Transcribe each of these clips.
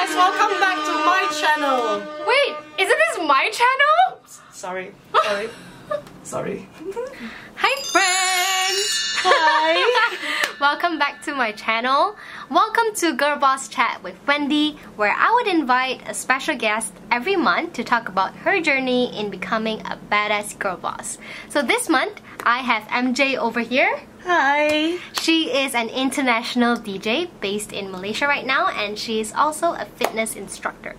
guys, welcome back to my channel. Wait, isn't this my channel? Sorry, sorry, sorry. Hi friends! Hi. Welcome back to my channel. Welcome to Girl Boss Chat with Wendy, where I would invite a special guest every month to talk about her journey in becoming a badass girl boss. So this month, I have MJ over here. Hi. She is an international DJ based in Malaysia right now, and she's also a fitness instructor.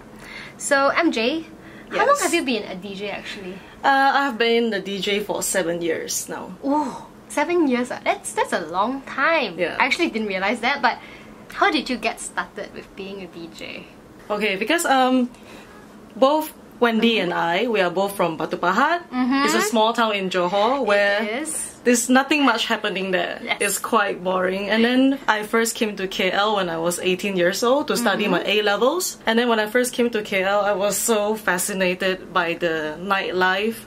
So, MJ, how long have you been a DJ actually? Uh, I've been the DJ for seven years now. Ooh, seven years. ah. That's that's a long time. Yeah. I actually didn't realize that, but how did you get started with being a DJ? Okay, because um, both Wendy and I, we are both from Batu Pahat. It's a small town in Johor where Yes. There's nothing much happening there. Yes. It's quite boring. And then I first came to KL when I was 18 years old to study mm-hmm. my A levels. And then when I first came to KL, I was so fascinated by the nightlife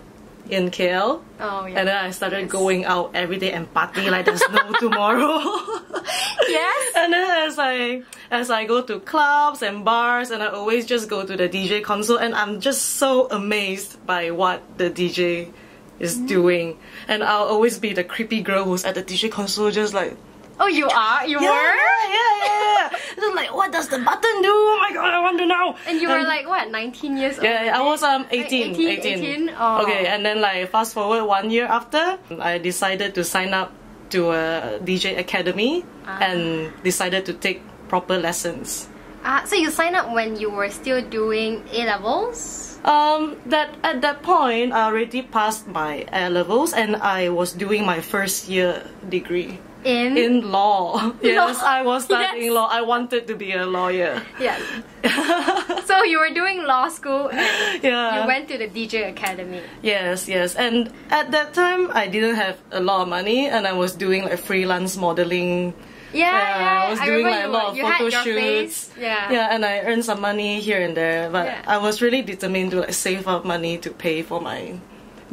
in KL. Oh yeah. And then I started Yes. going out every day and party like there's no tomorrow. Yes. And then as I as I go to clubs and bars and I always just go to the DJ console and I'm just so amazed by what the DJ is doing. And I'll always be the creepy girl who's at the DJ console just like Oh, you are. You yeah, were. yeah, yeah, yeah. Just like what does the button do? Oh my god, I want to know. And you were like what, 19 years old? Yeah, I was um 18, 18, 18. 18? Oh. Okay, and then like fast forward one year after, I decided to sign up to a DJ academy Ah. and decided to take proper lessons. Uh, so you signed up when you were still doing A levels. Um, that at that point, I already passed my A levels and I was doing my first year degree In. in law. Yes, I was studying Yes. law. I wanted to be a lawyer. Yes. so you were doing law school and Yeah. you went to the DJ academy. Yes, yes. And at that time, I didn't have a lot of money, and I was doing like freelance modeling. Yeah, yeah. I was doing remember like a lot of photo shoots. face. Yeah. yeah, and I earned some money here and there. But Yeah. I was really determined to like save up money to pay for my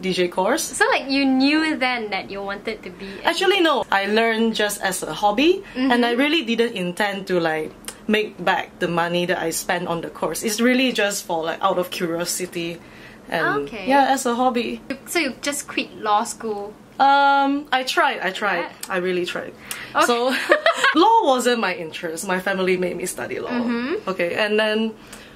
DJ course. So like you knew then that you wanted to be. Actually, no. I learned just as a hobby, and Mm-hmm. I really didn't intend to like make back the money that I spent on the course. It's really just for like out of curiosity, and Okay. yeah, as a hobby. So you just quit law school. Um, I tried. I tried. Yeah. I really tried. Okay. So, law wasn't my interest. My family made me study law. Mm-hmm. Okay, and then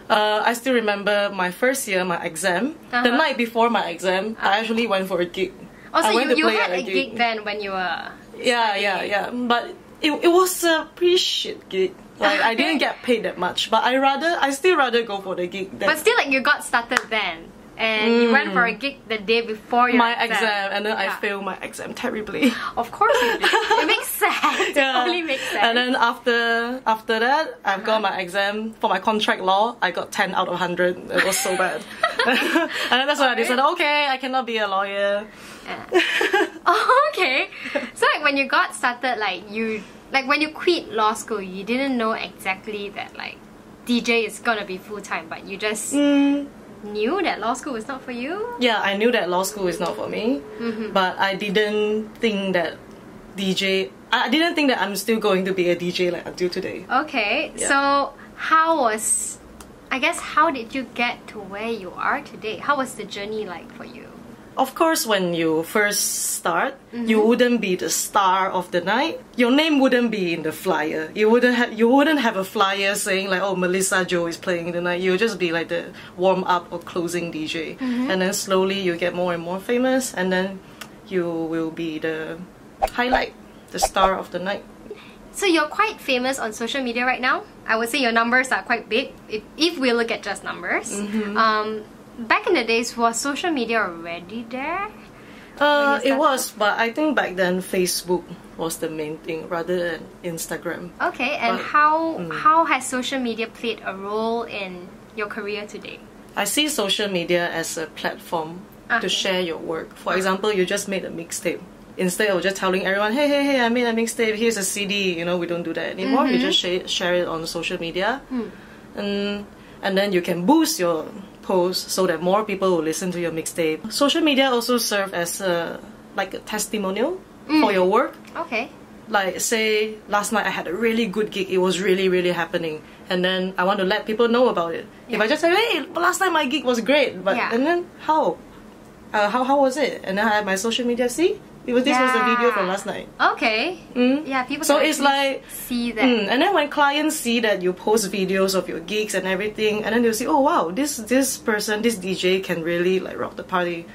uh, I still remember my first year, my exam. The Uh-huh. night before my exam, I actually went for a gig. Also, I went you, you had a gig then when you were. Yeah, yeah, yeah. But it, it was a pretty shit gig. Like I didn't get paid that much, but I rather I still rather go for the gig than But still, like you got started then, and you went for a gig the day before your Mm. my exam, and then I failed my exam terribly. Of course you did. it makes sense. It only makes sense. And then after after that, I've got my exam for my contract law. I got ten out of hundred. It was so bad. and then that's when I decided, okay, I cannot be a lawyer. oh, okay. So like when you got started, like you like when you quit law school, you didn't know exactly that like DJ is gonna be full time, but you just Mm, knew that law school was not for you. yeah, I knew that law school is not for me, Mm-hmm. but I didn't think that DJ. I didn't think that I'm still going to be a DJ like until today. Okay, Yeah. so how was I guess how did you get to where you are today? How was the journey like for you? Of course, when you first start, Mm-hmm. you wouldn't be the star of the night. Your name wouldn't be in the flyer. You wouldn't have you wouldn't have a flyer saying like, "Oh, Melissa Jo is playing tonight." You'll just be like the warm up or closing DJ, Mm-hmm. and then slowly you get more and more famous, and then you will be the highlight, the star of the night. So you're quite famous on social media right now. I would say your numbers are quite big if, if we look at just numbers. Mm-hmm. Um, back in the days, was social media already there? Uh, it was, but I think back then Facebook was the main thing rather than Instagram. Okay, and But- how mm. how has social media played a role in your career today? I see social media as a platform Okay. to share your work. For example, you just made a mixtape. Instead of just telling everyone, hey, hey, hey, I made a mixtape, here's a CD, you know, we don't do that anymore. You just share, share it on social media. And, and then you can boost your post so that more people will listen to your mixtape. Social media also serve as a, like a testimonial for your work Okay. like say last night I had a really good gig. It was really really happening, and then I want to let people know about it. If I just say, hey, last time my gig was great, but Yeah. and then how? Uh, how how was it? And then I have my social media. See, was this was the video from last night. Okay. Mm. Yeah, people. So can it's like see that. Mm, and then when clients see that you post videos of your gigs and everything, and then they'll see, oh wow, this this person, this DJ can really like rock the party.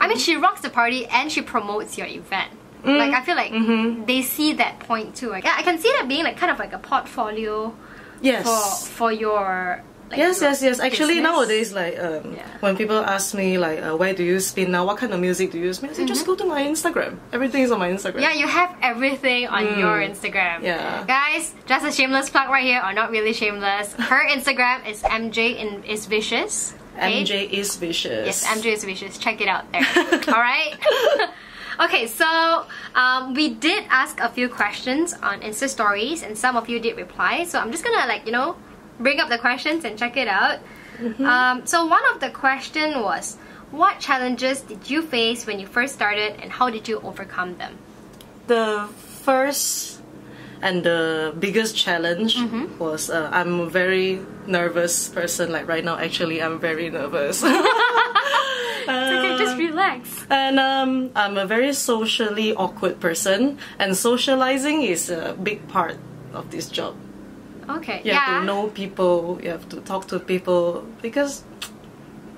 I mean, she rocks the party and she promotes your event. Mm. Like I feel like Mm-hmm. they see that point too. Like, I can see that being like kind of like a portfolio Yes. for for your. Like, Yes, yes, yes. Actually, business. nowadays, like um, Yeah. when people ask me like, uh, where do you spin now? What kind of music do you use? I say, just go to my Instagram. Everything is on my Instagram. Mm-hmm. Yeah, you have everything on your Instagram. Mm. Yeah. Guys, just a shameless plug right here, or not really shameless. Her Instagram is MJ in, is vicious. okay? MJ is vicious. Yes, MJ is vicious. Check it out there. All right. okay, so um, we did ask a few questions on Insta stories, and some of you did reply. So I'm just gonna like you know bring up the questions and check it out. Um, so one of the question was, what challenges did you face when you first started, and how did you overcome them? The first and the biggest challenge Mm-hmm. was uh, I'm a very nervous person. Like right now, actually, I'm very nervous. okay, just relax. And um, I'm a very socially awkward person, and socializing is a big part of this job. Okay, You yeah. have to know people, you have to talk to people because,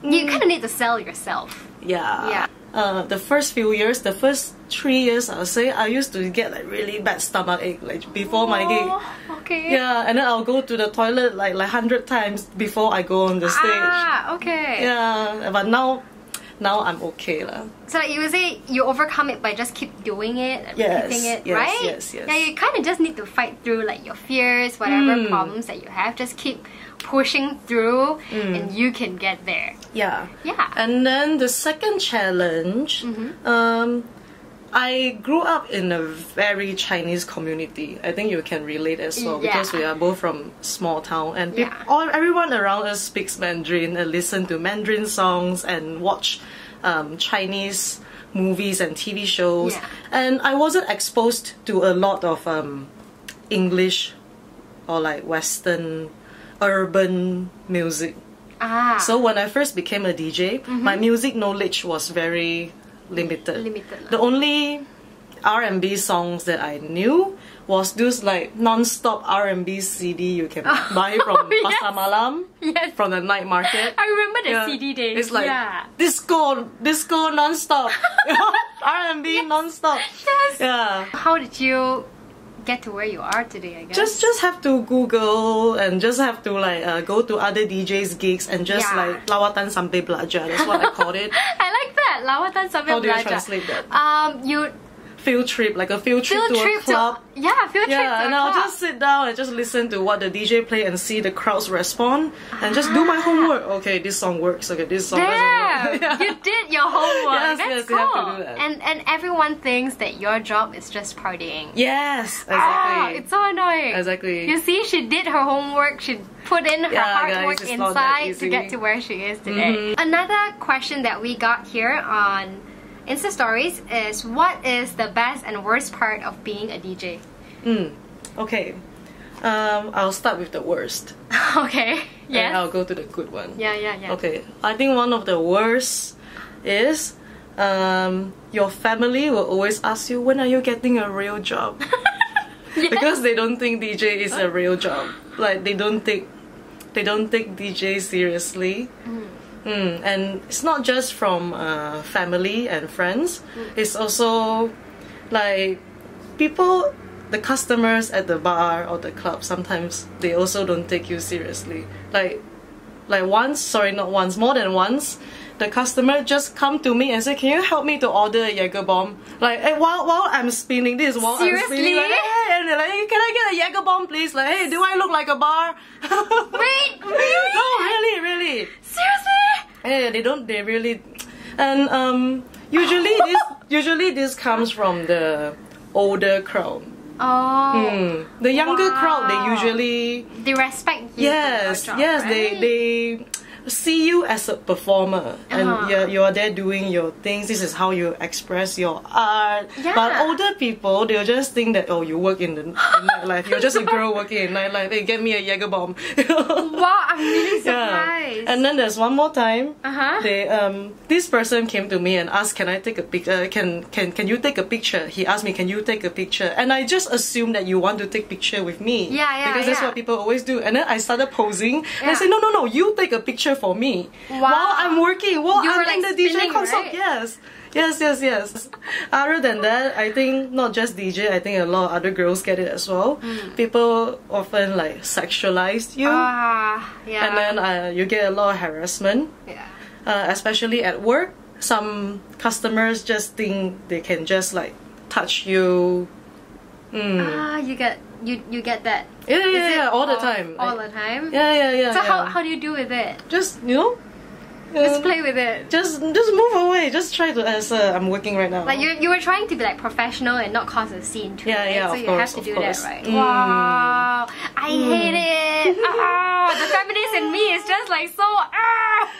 You kind of need to sell yourself. yeah. Yeah. Uh, the first few years, the first three years, I'll say I used to get like really bad stomach ache like before my gig. Oh, okay. Yeah, and then I'll go to the toilet like like hundred times before I go on the stage. Ah, okay. Yeah, but now, now I'm okay lah. So like you would say you overcome it by just keep doing it and Yes, repeating it, yes, right? yes, yes. Yeah, you kind of just need to fight through like your fears, whatever Mm. problems that you have. Just keep pushing through, and you can get there. Yeah. Yeah. And then the second challenge, Mm-hmm. um, I grew up in a very Chinese community. I think you can relate as well because we are both from small town and Yeah. all everyone around us speaks Mandarin and listen to Mandarin songs and watch um, Chinese movies and TV shows. Yeah. And I wasn't exposed to a lot of um, English or like Western urban music. Ah. So when I first became a DJ, my music knowledge was very limited. Limited. The only R&B songs that I knew was those like non-stop R&B CD you can buy from yes. Pasar Malam, Yes. from the night market. I remember the Yeah. CD days. It's like yeah. disco, disco non-stop, R&B non-stop. Yes. Yeah. How did you get to where you are today? I guess. Just just have to Google and just have to like uh, go to other DJs gigs and just Yeah. like lawatan sambil belajar. That's what I call it. I like that. Lawatan sambil How do you belajar. translate that? Um, you Field trip, like a field trip field to trip a club. to yeah, field trip to yeah, and I'll club. just sit down and just listen to what the DJ play and see the crowds respond and just do my homework. Okay, this song works. Okay, this song Damn, doesn't work. you did your homework. Yes, That's yes, cool. have to do that. And and everyone thinks that your job is just partying. yes, Ah, it's so annoying. Exactly. You see, she did her homework. She put in her Yeah, hard guys, work it's not that inside to get to where she is today. Mm-hmm. Another question that we got here on Insta Stories is what is the best and worst part of being a DJ? Mm, okay. Um, I'll start with the worst. okay. Yeah. And I'll go to the good one. Yeah, yeah, yeah. Okay, I think one of the worst is um, your family will always ask you when are you getting a real job because they don't think DJ is a real job. Like they don't take they don't take DJ seriously. Mm, and it's not just from uh, family and friends. It's also like people, the customers at the bar or the club. Sometimes they also don't take you seriously. Like like once, sorry, not once, more than once, the customer just come to me and say, "Can you help me to order a Jaeger bomb?" Like, hey, while while I'm spinning this, while I'm spinning, like, hey, and they're like, "Can I get a Jaeger bomb, please?" Like, hey, do I look like a bar? Wait, really? no, really, really. Seriously? Yeah, they don't. They really, and um, usually this usually this comes from the older crowd. Oh, Mm. The younger crowd, they usually they respect you. yes job, yes right? they they see you as a performer and Uh-huh. you're, you're there doing your things. This is how you express your art. Yeah. But older people, they'll just think that, oh, you work in the nightlife. You're just a girl working in nightlife. Hey, get me a Jaeger bomb. Wow, I'm really surprised Yeah. And then there's one more time. Uh-huh. They um this person came to me and asked, "Can I take a picture? Can can can you take a picture?" He asked me, "Can you take a picture?" And I just assumed that you want to take picture with me. Yeah, yeah, Because that's yeah. what people always do. And then I started posing. And I said, "No, no, no! You take a picture for me Wow. while I'm working. While You I'm were, in like, the DJ spinning, console. right? Yes." Yes, yes, yes. Other than that, I think not just DJ, I think a lot of other girls get it as well. Hmm. People often like sexualize you, Ah, yeah. and then uh, you get a lot of harassment yeah. uh, especially at work. Some customers just think they can just like touch you. Mm. Ah, you get you you get that. Yeah, yeah, it yeah, all the time. All the time. Yeah, yeah, yeah. So yeah. how how do you do with it? just you know, Just uh, play with it. just just move away. Just try to as uh, I'm working right now. Like you you were trying to be like professional and not cause a scene too. Yeah, right? yeah, So you course, have to do course. that, right? Mm. Wow, I hate it. Ah, the feminist in me is just like so. Ah.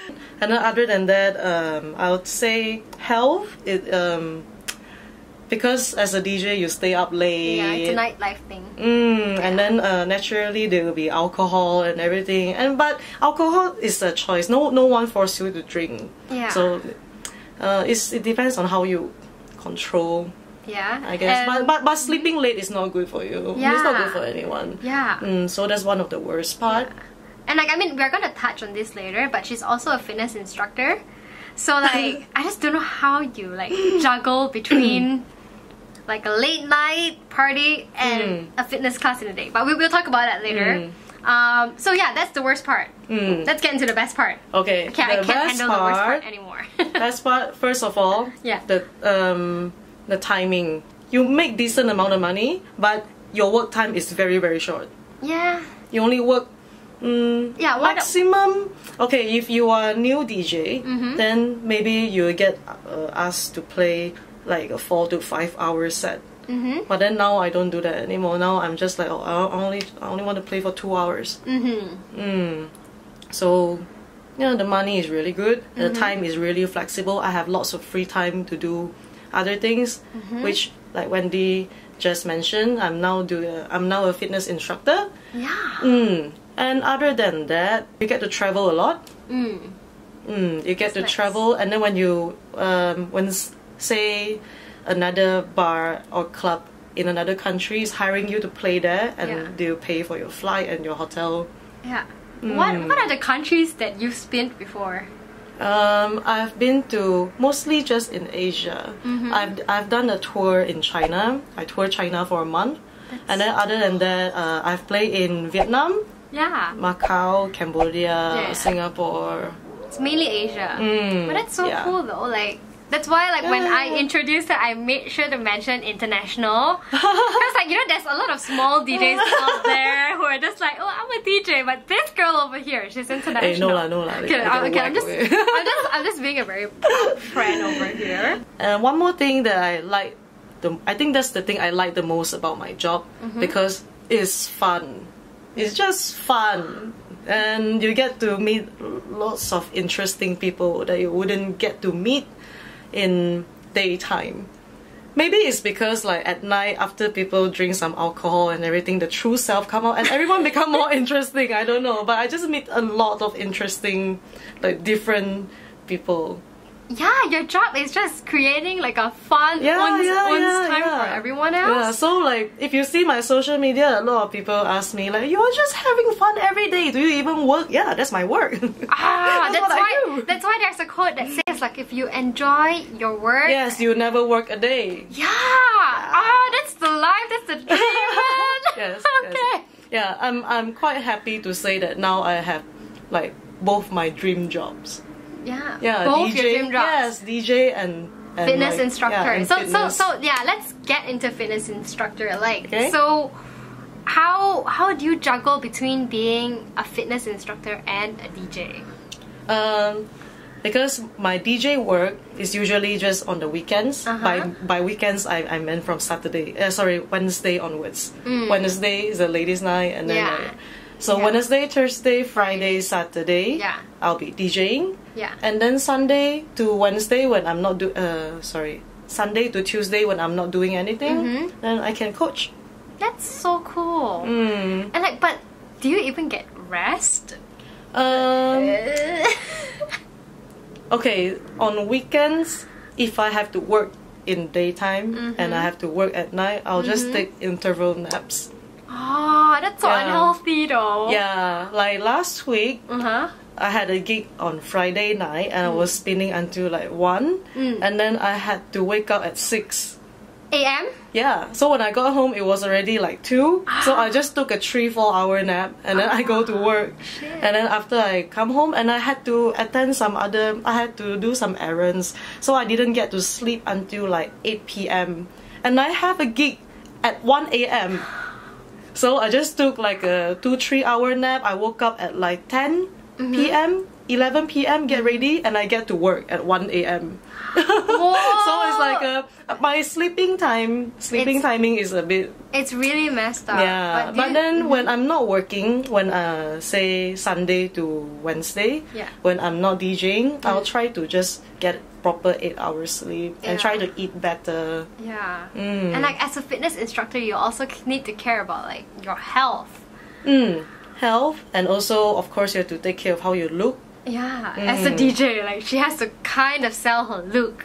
And then other than that, um, I would say health. It um, because as a DJ you stay up late. Yeah, it's a nightlife thing. Mm, and then uh, naturally there will be alcohol and everything. And but alcohol is a choice. No, no one forces you to drink. Yeah. So uh, it's, it depends on how you control. Yeah, I guess. But, but but sleeping late is not good for you. Yeah. It's not good for anyone. yeah. Mm, so that's one of the worst part. And like I mean, we're gonna touch on this later, but she's also a fitness instructor. So like, I just don't know how you like juggle between like a late night party and a fitness class in a day. But we will talk about that later. Um, so yeah, that's the worst part. Mm. Let's get into the best part. Okay. I can't, I the can't best handle the worst part part. anymore. Best part. First of all. Yeah. The um the timing. You make decent amount of money, but your work time is very very short. yeah. you only work mm, Yeah, maximum okay if you are a new dj Mm-hmm. then maybe you get uh, asked to play like a four to five hour set Mm-hmm. but then now i don't do that anymore now i'm just like oh i only i only want to play for two hours Mm-hmm. mm. so yeah the money is really good Mm-hmm. the time is really flexible i have lots of free time to do other things Mm-hmm. which like wendy just mentioned i'm now doing i'm now a fitness instructor Yeah. Mm. And other than that, you get to travel a lot. Mm. Mm. You get to nice. travel, and then when you, um, when say another bar or club in another country is hiring you to play there, and Yeah. they'll pay for your flight and your hotel. Yeah. What What are the countries that you've spent before? Um, I've been to mostly just in Asia. Mm-hmm. I've I've done a tour in China. I toured China for a month, and then other than that, uh, I've played in Vietnam, Yeah. Macau, Cambodia, Yeah. Singapore. It's mainly Asia. Mm, But that's so yeah. cool though. Like that's why like when I introduced her, I made sure to mention international. Because like you know, there's a lot of small DJs out there who are just like, oh, I'm a DJ, but this girl over here, she's international. Hey, no lah, no lah. Okay, I'm, okay, I'm just. I'm just, I'm just being a very proud friend over here. And one more thing that I like, the I think that's the thing I like the most about my job Mm-hmm. because it's fun. It's just fun, and you get to meet lots of interesting people that you wouldn't get to meet in daytime. Maybe it's because like at night after people drink some alcohol and everything, the true self come out and everyone become more interesting. I don't know, but I just meet a lot of interesting, like different people. Yeah, your job is just creating like a fun Yeah, uns, yeah, yeah, time everyone Yeah, so like if you see my social media, a lot of people ask me like, "You're just having fun every day. Do you even work?" Yeah, that's my work. Ah, That's that's, why. That's why there's a quote that says like, if you enjoy your work, yes, you never work a day. Yeah. Ah, that's the life. That's the dream. Yes. okay. yes. Yeah, I'm I'm quite happy to say that now I have like both my dream jobs. Yeah. Yeah, Both DJ. your dream jobs. Yes, DJ and, and Fitness like, instructor. Yeah, so fitness. so so yeah. Let's get into fitness instructor. Like Okay. so. How how do you juggle between being a fitness instructor and a DJ? Um, because my DJ work is usually just on the weekends. Uh-huh. By by weekends, I, I meant from Saturday. Uh, sorry, Wednesday onwards. Mm. Wednesday is a ladies' night, and then Yeah. like, So Yeah. Wednesday, Thursday, Friday, Saturday, Yeah. I'll be DJing. Yeah. And then Sunday to Wednesday when I'm not do uh sorry Sunday to Tuesday when I'm not doing anything, Mm-hmm. then I can coach. That's so cool. Mm. And like, but do you even get rest? Um, okay, on weekends, if I have to work in daytime and I have to work at night, I'll just take interval naps. Oh, that's so Yeah. unhealthy though. Yeah, like last week, Uh huh. I had a gig on Friday night and I was mm. spinning until like 1 mm. and then I had to wake up at 6. A.M. Yeah, so when I got home, it was already like 2. So I just took a 3 4 hour nap and then I go to ah, work. And then after I come home and I had to attend some other, I had to do some errands. So I didn't get to sleep until like 8 p.m. And I have a gig at 1 a.m. So I just took like a 2 3 hour nap. I woke up at like 10 mm-hmm. p.m., 11 p.m., get ready, and I get to work at 1 a.m. so it's like a, my sleeping time, sleeping It's- timing is a bit It's really messed up. yeah, but, you- then when I'm not working, when uh say Sunday to Wednesday, Yeah. when I'm not DJing, I'll try to just get proper eight hours sleep and try to eat better. Yeah. Mm. And like as a fitness instructor, you also need to care about like your health. Mm. Health and also of course you have to take care of how you look. Yeah. As a Mm. DJ, like she has to kind of sell her look.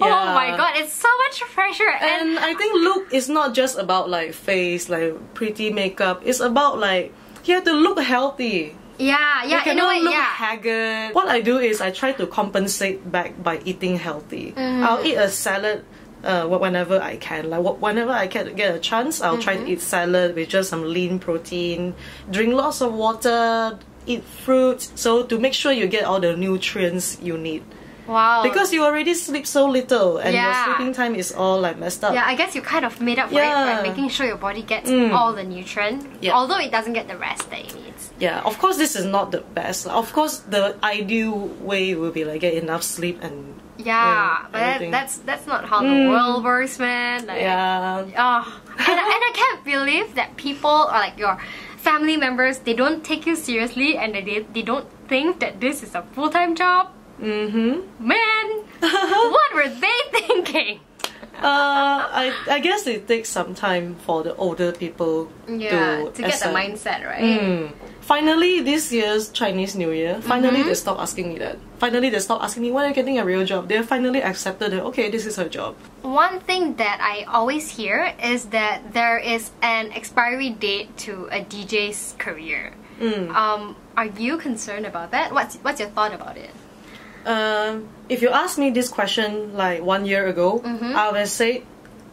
Oh my god, it's so much pressure and, And I think look is not just about like face, like pretty makeup. It's about like you have to look healthy. yeah, yeah, you in way, look yeah. haggard. What I do is I try to compensate back by eating healthy. Mm. I'll eat a salad uh, whenever I can. Like whenever I can get a chance, I'll try to Mm-hmm. eat salad with just some lean protein. Drink lots of water. Eat fruit. So to make sure you get all the nutrients you need. Wow. Because you already sleep so little and your Oh. Sleeping time is all like messed up. yeah, I guess you kind of made up for it by making sure your body gets Mm. all the nutrient, Yeah. although it doesn't get the rest that it needs. Yeah, of course, this is not the best. Of course, the ideal way will be like get enough sleep and Yeah, Yeah, but that, that's that's not how the world works, man. Like, yeah. Oh, and, and I can't believe that people are like your family members they don't take you seriously and they they don't think that this is a full time job. Mm-hmm. Man, what were they thinking? Uh, I I guess it takes some time for the older people Yeah, to to get the mindset right. Mm. Finally, this year's Chinese New Year, finally Mm-hmm. they stopped asking me that. Finally, they stopped asking me when are you getting a real job. They finally accepted that. Okay, this is her job. One thing that I always hear is that there is an expiry date to a DJ's career. Mm. Um, are you concerned about that? What's what's your thought about it? Um, if you asked me this question like one year ago, Mm-hmm. I would say,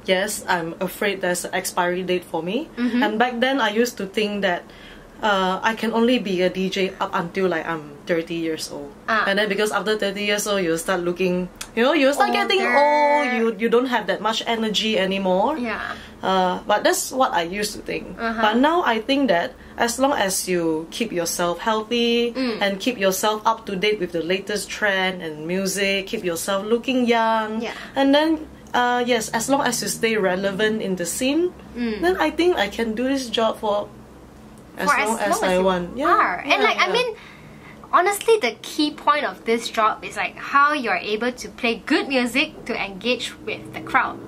yes, I'm afraid there's an expiry date for me. Mm-hmm. And back then, I used to think that uh, I can only be a DJ up until like I'm 30 years old. Ah. And then because after 30 years old, you start looking, you know, you start getting old. You you don't have that much energy anymore. Yeah. Uh, but that's what I used to think. Uh-huh. But now I think that as long as you keep yourself healthy Mm. and keep yourself up to date with the latest trend and music, keep yourself looking young, Yeah. and then uh, yes, as long as you stay relevant in the scene, Mm. then I think I can do this job for as for long as, long I you want. Yeah, are. and yeah, like I mean, honestly, the key point of this job is like how you're able to play good music to engage with the crowd.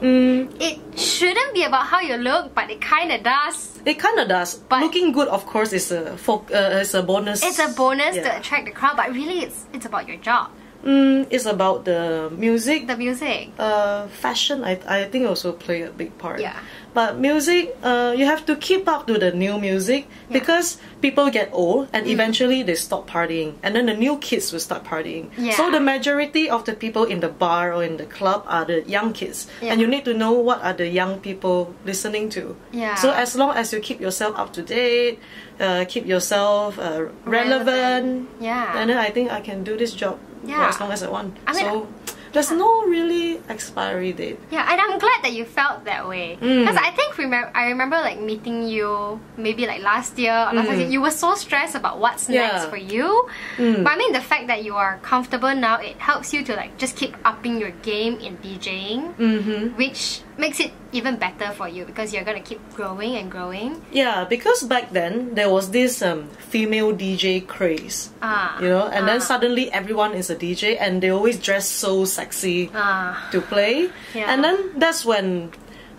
Mm, It shouldn't be about how you look, but it kind of does. it kind of does. But- looking good, of course, is a fo- uh, is a bonus. It's a bonus to attract the crowd, but really, it's it's about your job, Mm, it's about the music, the music. uh, fashion, I, I think also play a big part. Yeah. But music, uh, you have to keep up to the new music because people get old and Mm. eventually they stop partying, and then the new kids will start partying. Yeah. So the majority of the people in the bar or in the club are the young kids, Yeah. and you need to know what are the young people listening to. Yeah. So as long as you keep yourself up to date, uh, keep yourself uh, relevant, Yeah. and then I think I can do this job Yeah. as long as I want. I mean, so there's no really expiry date. Yeah, and I'm glad that you felt that way. Mm. Because I think remem- I remember like meeting you maybe like last year or last Mm. year. You were so stressed about what's Yeah. next for you. Mm. But I mean, the fact that you are comfortable now, it helps you to like just keep upping your game in DJing, Mm-hmm. which makes it even better for you because you're gonna keep growing and growing. Yeah, because back then there was this um, female DJ craze. Ah, You know, and then ah. suddenly everyone is a DJ and they always dress so sexy Ah. to play. Yeah. And then that's when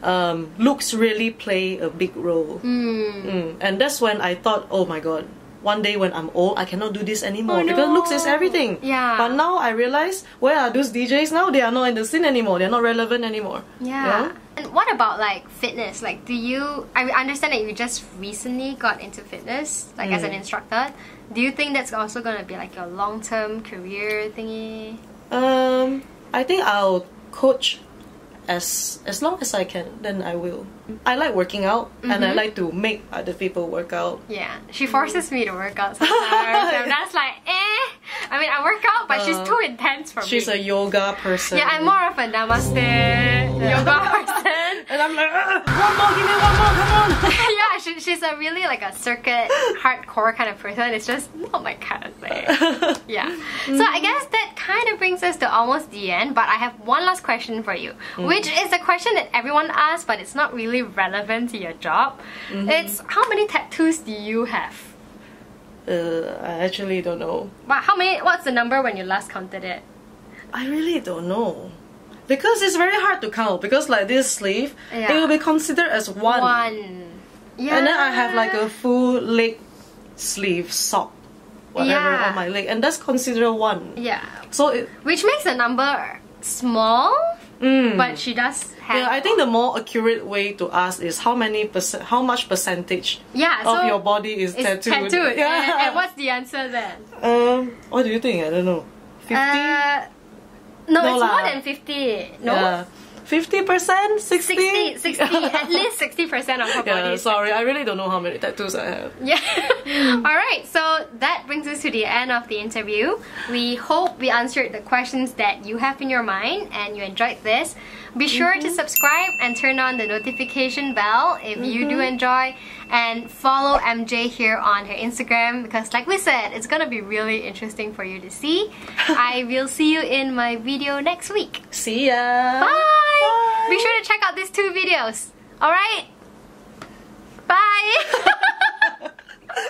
um, looks really play a big role. Mm. Mm. And that's when I thought, oh my god, one day when I'm old, I cannot do this anymore Oh, because looks is everything. Yeah. But now I realize, where are those DJs now? They are not in the scene anymore. They're not relevant anymore. Yeah. And what about like fitness? Like, do you? I understand that you just recently got into fitness, like as an Mm. instructor. Do you think that's also gonna be like your long term career thingy? Um, I think I'll coach as as long as I can. Then I will. I like working out, and Mm-hmm. I like to make other people work out. Yeah, she forces me to work out sometimes. and that's like, eh. I mean, I work out, but she's Uh, too intense for me. She's a yoga person. yeah, I'm more of a namaste yoga person. And I'm like, "Ugh, one more, give me one more, come on. yeah, she, she's a really like a circuit hardcore kind of person. It's just not my kind of thing. Yeah. So I guess that kind of brings us to almost the end, but I have one last question for you, which is a question that everyone asks, but it's not really relevant to your job. It's how many tattoos do you have? Uh, I actually don't know. But how many? What's the number when you last counted it? I really don't know. Because it's very hard to count. Because like this sleeve, Yeah. it will be considered as one. One. Yeah. And then I have like a full leg sleeve sock, whatever Yeah. on my leg, and that's considered one. yeah, So it, which makes the number small, Mm. But she does have. Yeah, I think the more accurate way to ask is how many percent, how much percentage yeah, of your body is tattooed. tattooed. Yeah. And, and, what's the answer then? Um, what do you think? I don't know. Fifty. Uh, no, no, it's la. more than fifty. No. Yeah. 50%? 60? 60, 60 at least 60% of her yeah, body. Sorry, I really don't know how many tattoos I have. Yeah. Alright, so that brings us to the end of the interview. We hope we answered the questions that you have in your mind and you enjoyed this. Be sure mm -hmm. to mm-hmm. subscribe and turn on the notification bell if mm -hmm. you do mm-hmm. enjoy and follow MJ here on her Instagram because like we said, it's going to be really interesting for you to see. I will see you in my video next week. See ya. Bye. Bye. Be sure to check out these two videos. All right? Bye.